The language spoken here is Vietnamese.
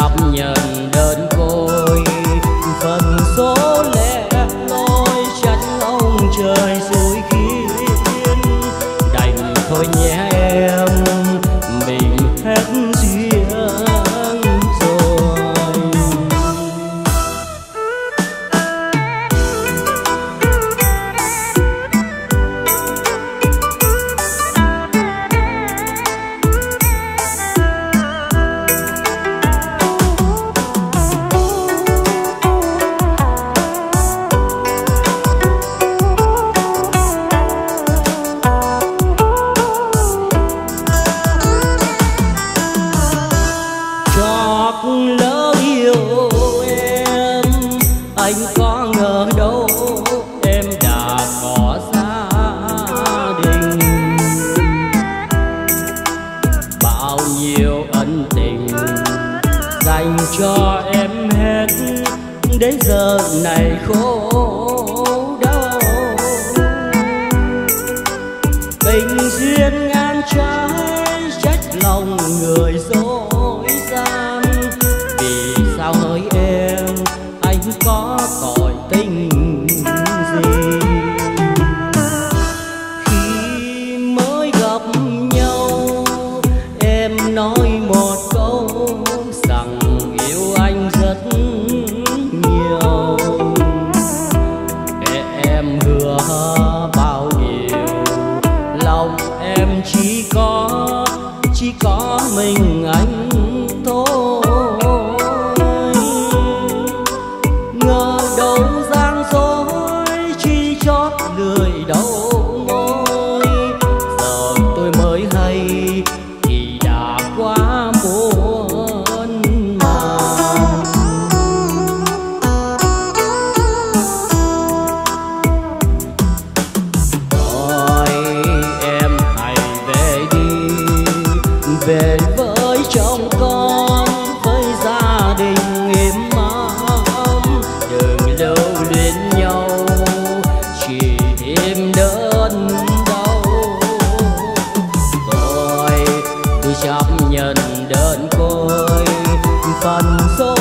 đáp nhận đơn côi. Phần số lẻ loi tránh ông trời xui khiến. Đành thôi nhé. đâu, em đã có gia đình. Bao nhiêu ân tình dành cho em hết, đến giờ này khổ đau. Tình duyên ngang trái, trách lòng người dối gian lòng em chỉ có chỉ có mình anh. rồi phần số